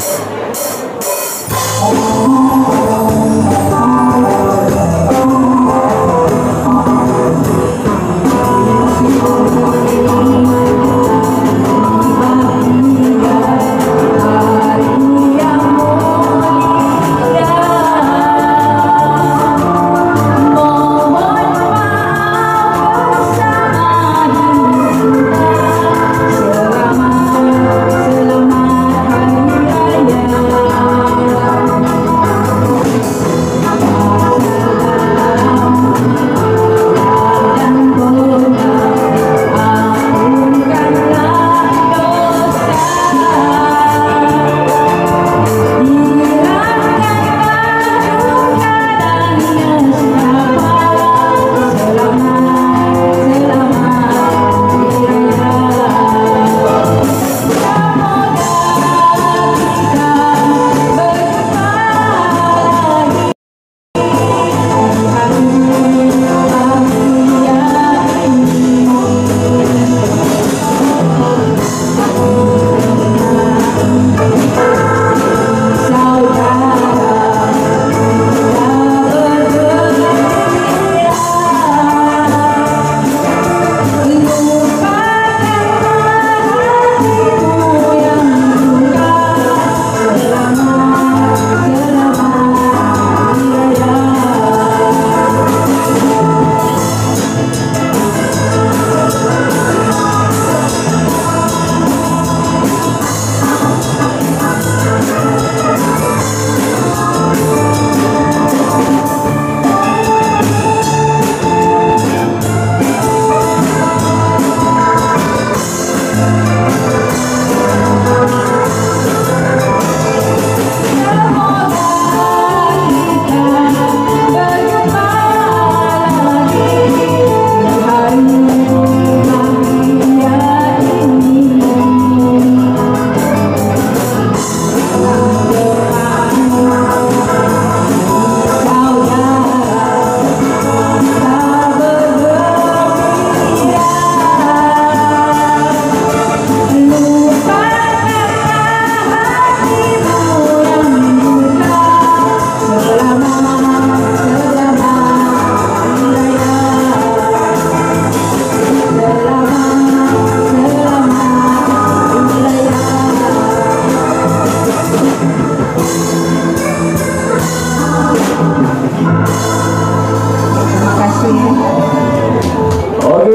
Thank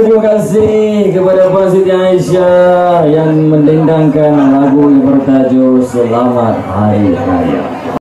kasih kepada Puan Siti Aisyah yang mendendangkan lagu yang bertajuk Selamat Hari Raya.